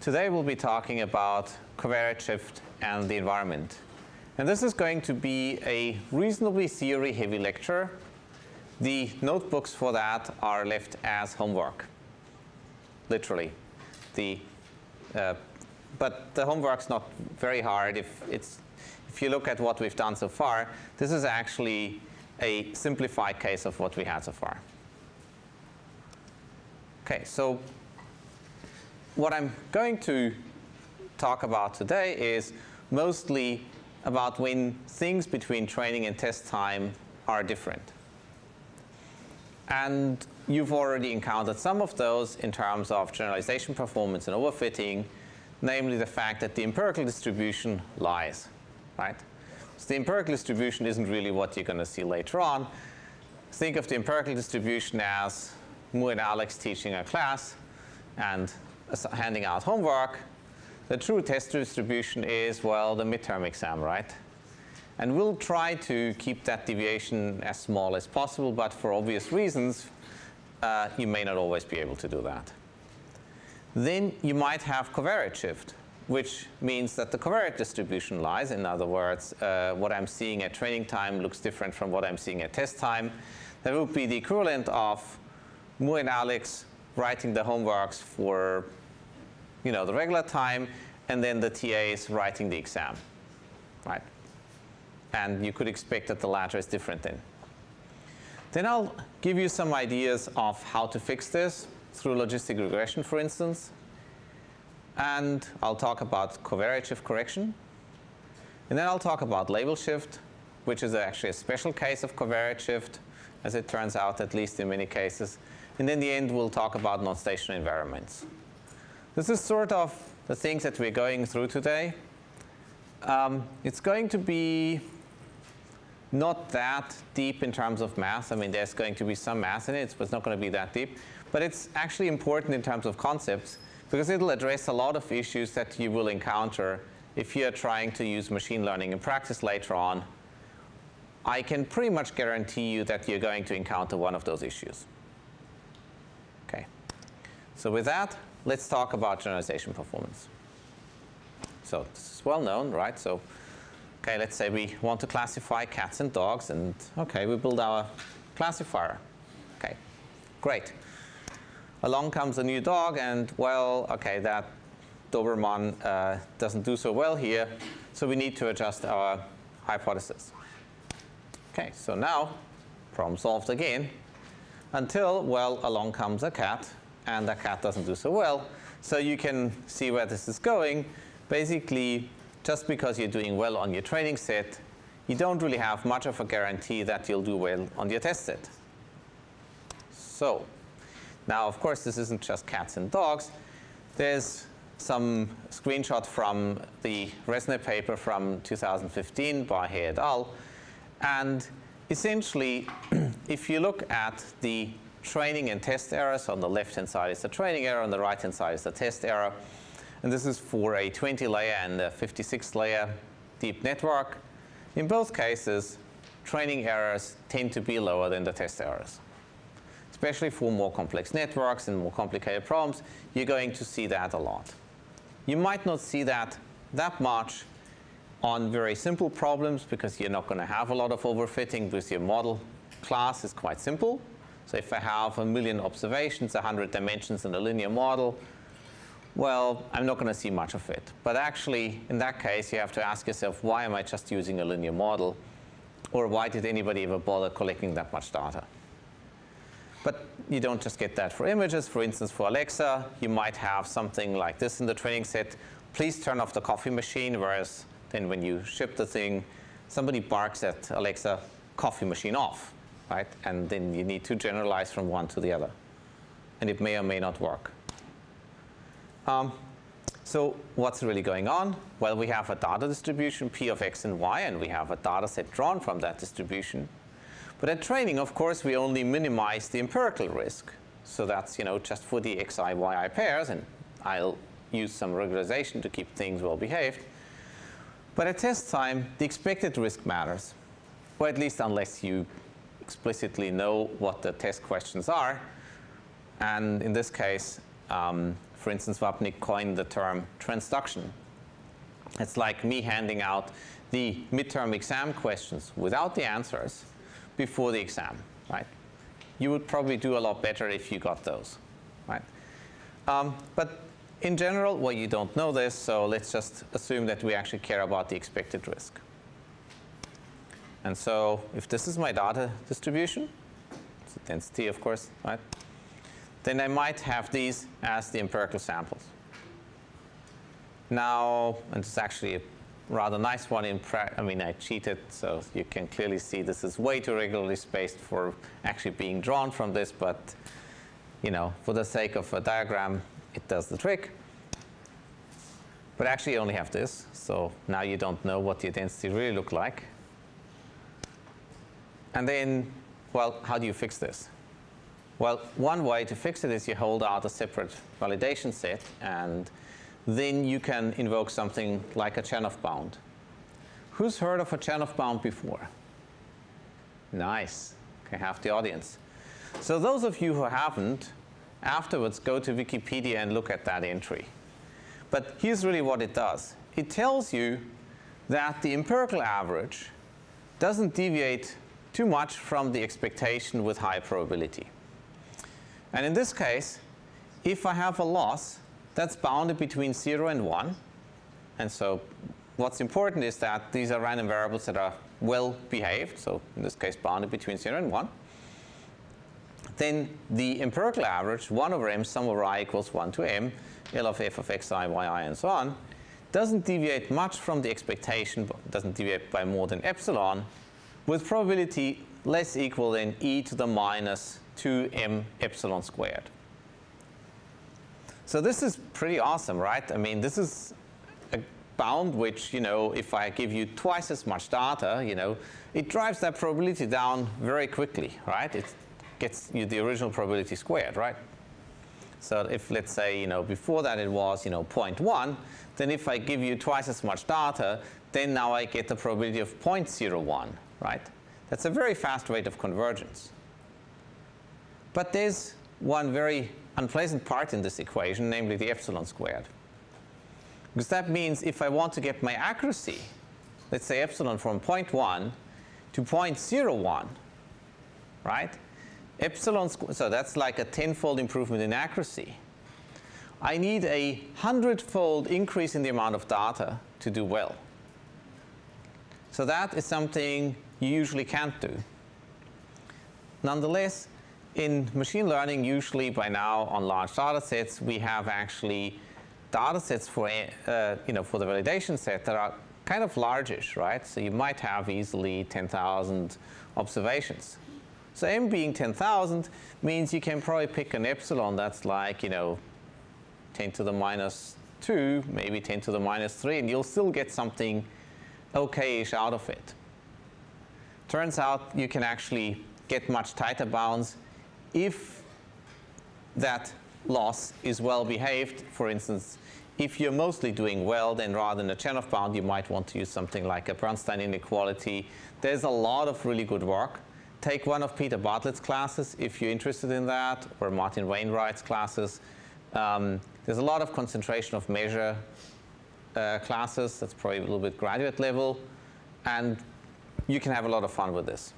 today we'll be talking about covariate shift and the environment. And this is going to be a reasonably theory-heavy lecture. The notebooks for that are left as homework, literally. The, uh, but the homework's not very hard. If, it's, if you look at what we've done so far, this is actually a simplified case of what we had so far. Okay, so what I'm going to talk about today is mostly about when things between training and test time are different. And you've already encountered some of those in terms of generalization performance and overfitting, namely the fact that the empirical distribution lies, right? So the empirical distribution isn't really what you're going to see later on. Think of the empirical distribution as Mu and Alex teaching a class and handing out homework. The true test distribution is, well, the midterm exam, right? And we'll try to keep that deviation as small as possible, but for obvious reasons, uh, you may not always be able to do that. Then you might have covariate shift, which means that the covariate distribution lies. In other words, uh, what I'm seeing at training time looks different from what I'm seeing at test time. That would be the equivalent of Mu and Alex writing the homeworks for you know, the regular time, and then the TA is writing the exam, right? And you could expect that the latter is different then. Then I'll give you some ideas of how to fix this through logistic regression, for instance. And I'll talk about covariate shift correction. And then I'll talk about label shift, which is actually a special case of covariate shift, as it turns out, at least in many cases. And in the end, we'll talk about non-stationary environments. This is sort of the things that we're going through today. Um, it's going to be not that deep in terms of math. I mean, there's going to be some math in it, but it's not going to be that deep. But it's actually important in terms of concepts because it'll address a lot of issues that you will encounter if you're trying to use machine learning in practice later on. I can pretty much guarantee you that you're going to encounter one of those issues. So with that, let's talk about generalization performance. So this is well known, right? So okay, let's say we want to classify cats and dogs, and okay, we build our classifier. Okay, great. Along comes a new dog, and well, okay, that Doberman uh, doesn't do so well here, so we need to adjust our hypothesis. Okay, so now problem solved again until, well, along comes a cat, and the cat doesn't do so well. So you can see where this is going. Basically, just because you're doing well on your training set, you don't really have much of a guarantee that you'll do well on your test set. So now, of course, this isn't just cats and dogs. There's some screenshot from the ResNet paper from 2015 by He et al. And essentially, if you look at the training and test errors. On the left-hand side is the training error, on the right-hand side is the test error. And this is for a 20-layer and a 56-layer deep network. In both cases, training errors tend to be lower than the test errors. Especially for more complex networks and more complicated problems, you're going to see that a lot. You might not see that that much on very simple problems because you're not going to have a lot of overfitting because your model class is quite simple. So if I have a million observations, 100 dimensions in a linear model, well, I'm not going to see much of it. But actually, in that case, you have to ask yourself, why am I just using a linear model? Or why did anybody ever bother collecting that much data? But you don't just get that for images. For instance, for Alexa, you might have something like this in the training set. Please turn off the coffee machine, whereas then when you ship the thing, somebody barks at Alexa, coffee machine off right? And then you need to generalize from one to the other. And it may or may not work. Um, so what's really going on? Well, we have a data distribution, P of x and y, and we have a data set drawn from that distribution. But at training, of course, we only minimize the empirical risk. So that's you know just for the xi, yi pairs, and I'll use some regularization to keep things well behaved. But at test time, the expected risk matters, or at least unless you explicitly know what the test questions are. And in this case, um, for instance, Vapnik coined the term transduction. It's like me handing out the midterm exam questions without the answers before the exam, right? You would probably do a lot better if you got those, right? Um, but in general, well, you don't know this, so let's just assume that we actually care about the expected risk. And so if this is my data distribution, it's a density, of course, right? Then I might have these as the empirical samples. Now, and it's actually a rather nice one in I mean, I cheated, so you can clearly see this is way too regularly spaced for actually being drawn from this, but you know, for the sake of a diagram, it does the trick. But actually you only have this, so now you don't know what the density really look like. And then, well, how do you fix this? Well, one way to fix it is you hold out a separate validation set and then you can invoke something like a Chernoff bound. Who's heard of a Chernoff bound before? Nice. Okay, half the audience. So those of you who haven't, afterwards go to Wikipedia and look at that entry. But here's really what it does. It tells you that the empirical average doesn't deviate too much from the expectation with high probability. And in this case, if I have a loss, that's bounded between 0 and 1. And so what's important is that these are random variables that are well behaved, so in this case bounded between 0 and 1. Then the empirical average, 1 over m sum over i equals 1 to m, L of f of xi, yi, and so on, doesn't deviate much from the expectation, doesn't deviate by more than epsilon, with probability less equal than e to the minus 2m epsilon squared. So this is pretty awesome, right? I mean, this is a bound which, you know, if I give you twice as much data, you know, it drives that probability down very quickly, right? It gets you the original probability squared, right? So if, let's say, you know, before that it was, you know, 0.1, then if I give you twice as much data, then now I get the probability of 0.01, right? That's a very fast rate of convergence. But there's one very unpleasant part in this equation, namely the epsilon squared. Because that means if I want to get my accuracy, let's say epsilon from 0.1 to 0.01, right? Epsilon, so that's like a tenfold improvement in accuracy. I need a hundredfold increase in the amount of data to do well. So that is something you usually can't do. Nonetheless, in machine learning, usually by now on large data sets, we have actually data sets for, uh, you know, for the validation set that are kind of largish, right? So you might have easily 10,000 observations. So m being 10,000 means you can probably pick an epsilon that's like, you know, 10 to the minus 2, maybe 10 to the minus 3, and you'll still get something okay-ish out of it. Turns out you can actually get much tighter bounds if that loss is well behaved, for instance, if you're mostly doing well, then rather than a Chernoff bound, you might want to use something like a Bernstein inequality. There's a lot of really good work. Take one of Peter Bartlett's classes if you're interested in that, or Martin Wainwright's classes. Um, there's a lot of concentration of measure uh, classes. That's probably a little bit graduate level. And you can have a lot of fun with this.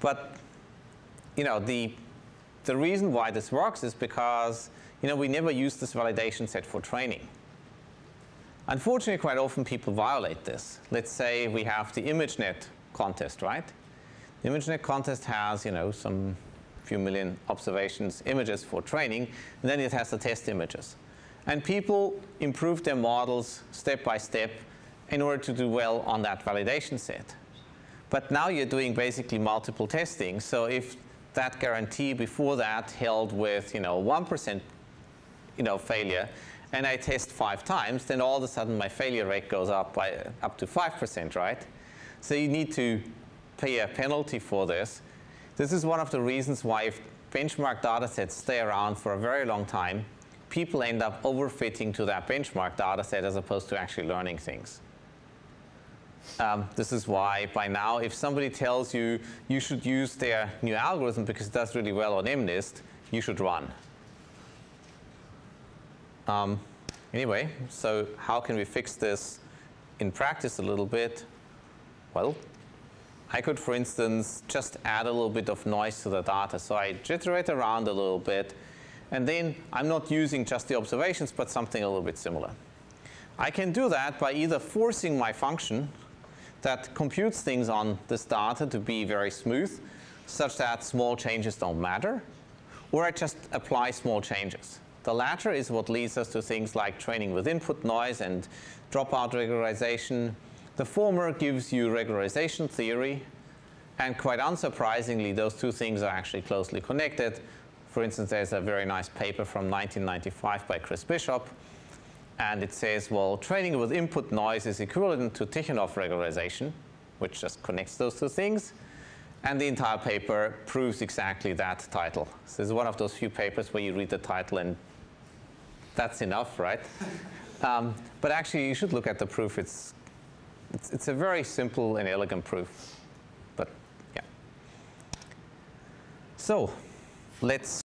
But you know, the, the reason why this works is because, you know, we never use this validation set for training. Unfortunately, quite often people violate this. Let's say we have the ImageNet contest, right? The ImageNet contest has, you know, some few million observations, images for training, and then it has the test images. And people improve their models step by step in order to do well on that validation set. But now you're doing basically multiple testing. So if that guarantee before that held with, you know, 1% you know, failure, and I test five times, then all of a sudden my failure rate goes up by up to 5%, right? So you need to pay a penalty for this. This is one of the reasons why if benchmark data sets stay around for a very long time, people end up overfitting to that benchmark data set as opposed to actually learning things. Um, this is why by now, if somebody tells you you should use their new algorithm because it does really well on MNIST, you should run. Um, anyway, so how can we fix this in practice a little bit? Well, I could, for instance, just add a little bit of noise to the data. So I jitter it around a little bit, and then I'm not using just the observations, but something a little bit similar. I can do that by either forcing my function that computes things on this data to be very smooth, such that small changes don't matter, or I just apply small changes. The latter is what leads us to things like training with input noise and dropout regularization, the former gives you regularization theory, and quite unsurprisingly, those two things are actually closely connected. For instance, there's a very nice paper from 1995 by Chris Bishop, and it says, well, training with input noise is equivalent to Tikhonov regularization, which just connects those two things. And the entire paper proves exactly that title. So this is one of those few papers where you read the title and that's enough, right? um, but actually, you should look at the proof. It's it's, it's a very simple and elegant proof. But yeah. So let's